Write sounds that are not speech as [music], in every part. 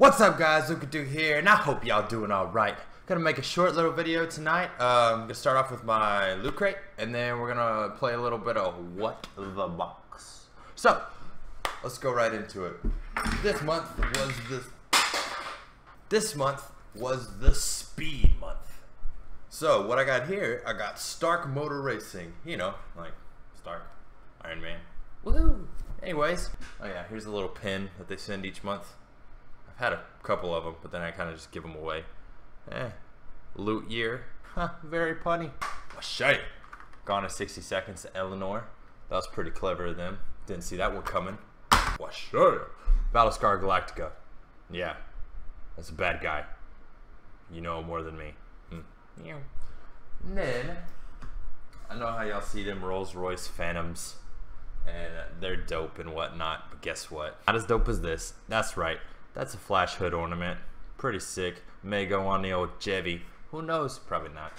What's up guys, Luca here, and I hope y'all doing alright. Gonna make a short little video tonight. Um, gonna start off with my loot crate, and then we're gonna play a little bit of What the Box. So, let's go right into it. This month was the... This month was the speed month. So, what I got here, I got Stark Motor Racing. You know, like Stark, Iron Man. Woohoo! Anyways, oh yeah, here's a little pin that they send each month. Had a couple of them, but then I kind of just give them away. Eh, loot year. Huh, very punny. Shite. Gone in 60 seconds to Eleanor. That was pretty clever of them. Didn't see that one coming. Battlestar Galactica. Yeah, that's a bad guy. You know more than me. Hmm. Yeah. And then, I know how y'all see them Rolls Royce Phantoms and they're dope and whatnot. But guess what? Not as dope as this. That's right. That's a flash hood ornament. Pretty sick. May go on the old Chevy. Who knows? Probably not.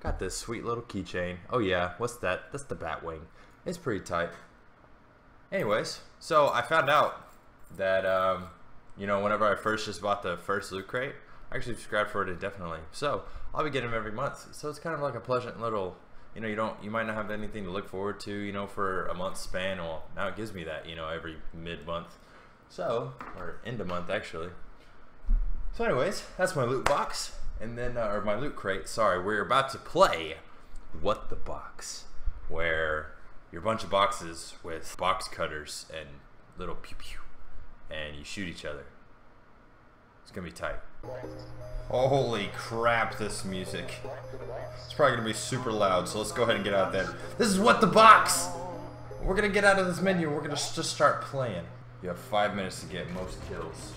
Got this sweet little keychain. Oh yeah, what's that? That's the Batwing. It's pretty tight. Anyways, so I found out that, um, you know, whenever I first just bought the first loot crate, I actually subscribed for it indefinitely. So I'll be getting them every month. So it's kind of like a pleasant little you know you don't you might not have anything to look forward to you know for a month span well now it gives me that you know every mid month so or end of month actually so anyways that's my loot box and then uh, or my loot crate sorry we're about to play what the box where you're a bunch of boxes with box cutters and little pew pew and you shoot each other it's gonna be tight Holy crap, this music. It's probably to be super loud, so let's go ahead and get out there. This is What the Box! We're to get out of this menu. We're to just start playing. You have five minutes to get most kills.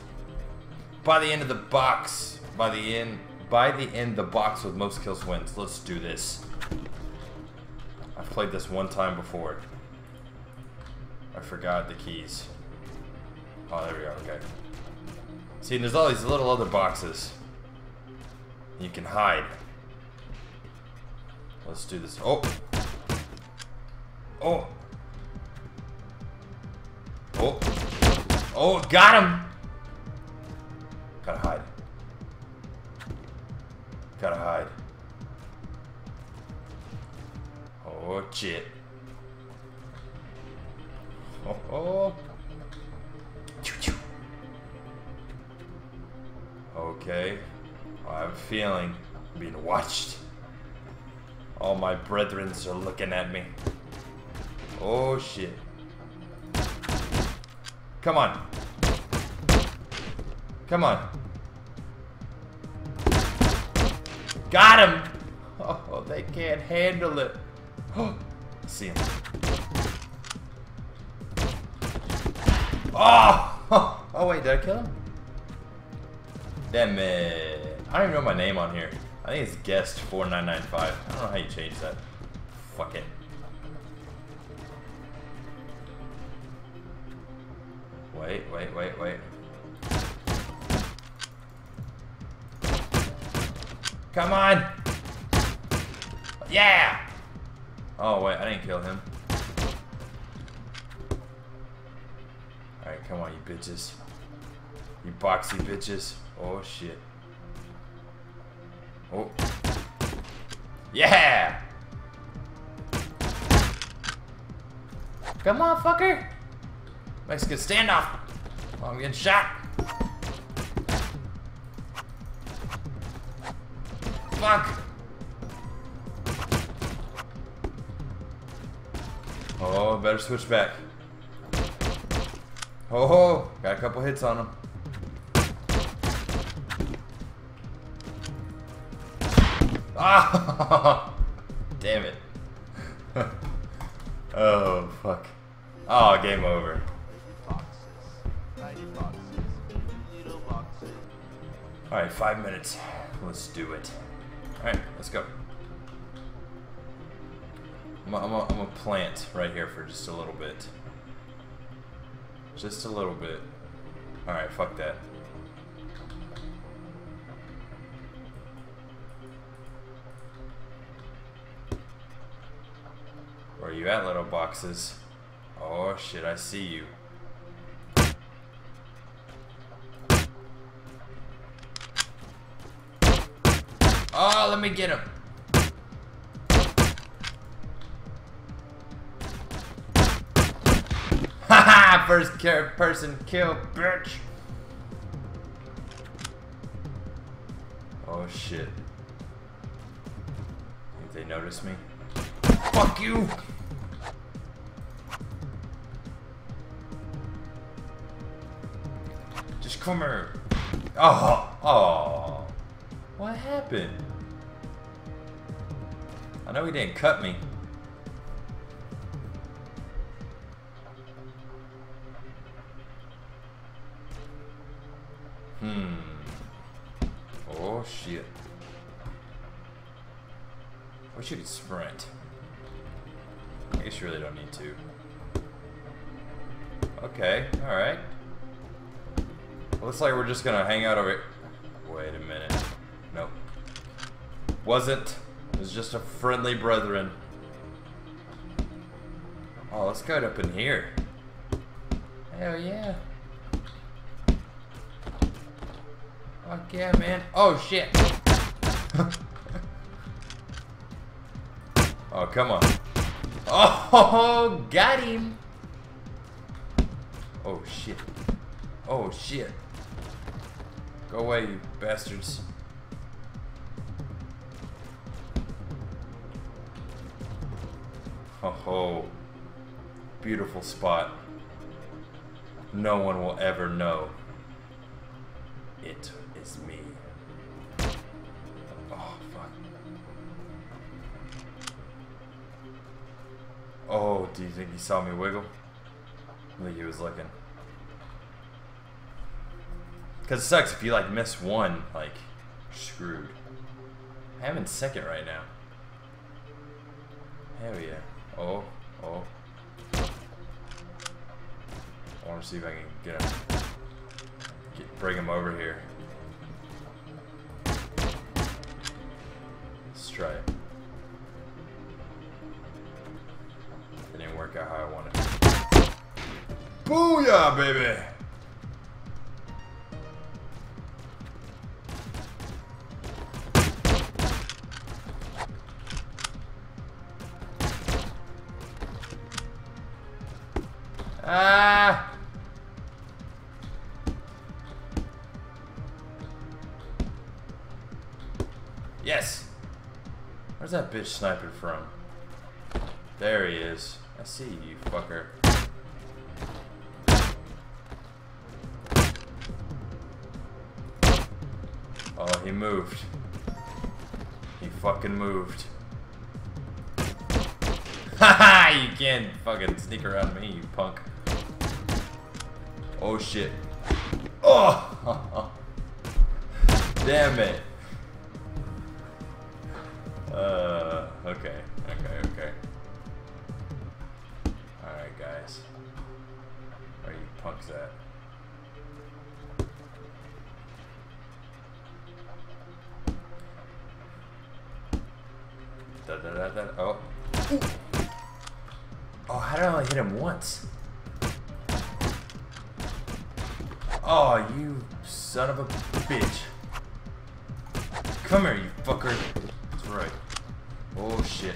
By the end of the box, by the end, by the end, the box with most kills wins. Let's do this. I've played this one time before. I forgot the keys. Oh, there we go. Okay. See, there's all these little other boxes. You can hide. Let's do this. Oh! Oh! Oh! Oh, got him! Gotta hide. Gotta hide. Oh, shit. Oh, oh. Choo choo. Okay. I have a feeling I'm being watched. All my brethrens are looking at me. Oh shit. Come on. Come on. Got him! [laughs] Oh, they can't handle it. [gasps] Oh, see him. Oh! [laughs] Oh, wait, did I kill him? Damn it. I don't even know my name on here. I think it's guest 4995. I don't know how you change that. Fuck it. Wait, wait, wait, wait. Come on! Yeah! Oh, wait, I didn't kill him. Alright, come on, you bitches. You boxy bitches. Oh shit. Oh. Yeah! Come on, fucker! Mexican standoff! Oh, I'm getting shot! Fuck! Oh, better switch back. Oh, got a couple hits on him. Ah! [laughs] Damn it. [laughs] oh, fuck. Oh, game over. Alright, five minutes. Let's do it. Alright, let's go. I'm to plant right here for just a little bit. Just a little bit. Alright, fuck that. Where are you at, little boxes? Oh shit, I see you. Oh, let me get him. Haha, first person kill, bitch. Oh shit. Think they notice me? Fuck you! Just come here. Oh, oh. What happened? I know he didn't cut me. Hmm. Oh shit. We should sprint. I guess you really don't need to. Okay, alright. Looks like we're just gonna hang out over Wait a minute. Nope. Wasn't. It was just a friendly brethren. Oh, let's go up in here. Hell yeah. Fuck yeah, man. Oh, shit. [laughs] oh, come on. Oh, got him. Oh, shit. Oh, shit. Go away, you bastards. Oh, ho. Beautiful spot. No one will ever know. It is me. Oh, fuck. Oh, do you think he saw me wiggle? I think he was looking. Because it sucks if you, like, miss one, like, screwed. I am in second right now. Hell yeah. Oh, oh. I want to see if I can get him. Get, bring him over here. Let's try it. It didn't work out how I wanted. Booyah, baby! Ah! Yes! Where's that bitch sniping from? There he is. I see you, fucker. Oh, he moved. He fucking moved. Haha, [laughs] you can't fucking sneak around me, you punk. Oh shit. Oh! [laughs] Damn it. Uh, okay, okay, okay. Alright, guys. Where are you punks at? Da da da da. Oh. Oh, how did I only hit him once? Oh, you son of a bitch. Come here, you fucker. That's right. Oh, shit.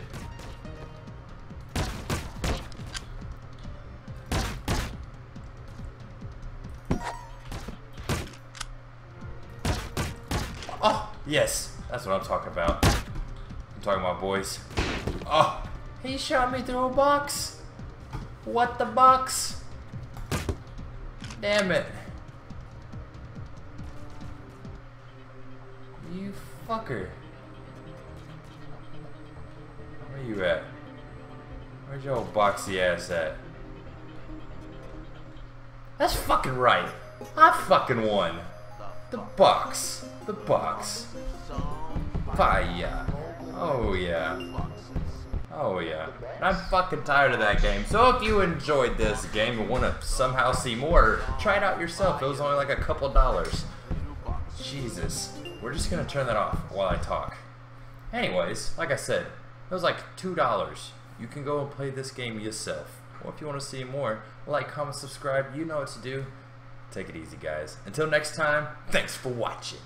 Oh, yes. That's what I'm talking about. I'm talking about boys. Oh, he shot me through a box. What the box? Damn it. You fucker. Where you at? Where's your old boxy ass at? That's fucking right. I fucking won. The box. The box. Fire. Oh yeah. Oh yeah. I'm fucking tired of that game. So if you enjoyed this game and want to somehow see more, try it out yourself. It was only like a couple dollars. Jesus. We're just gonna turn that off while I talk. Anyways, like I said, it was like $2. You can go and play this game yourself. Or if you want to see more, like, comment, subscribe, you know what to do. Take it easy, guys. Until next time, thanks for watching.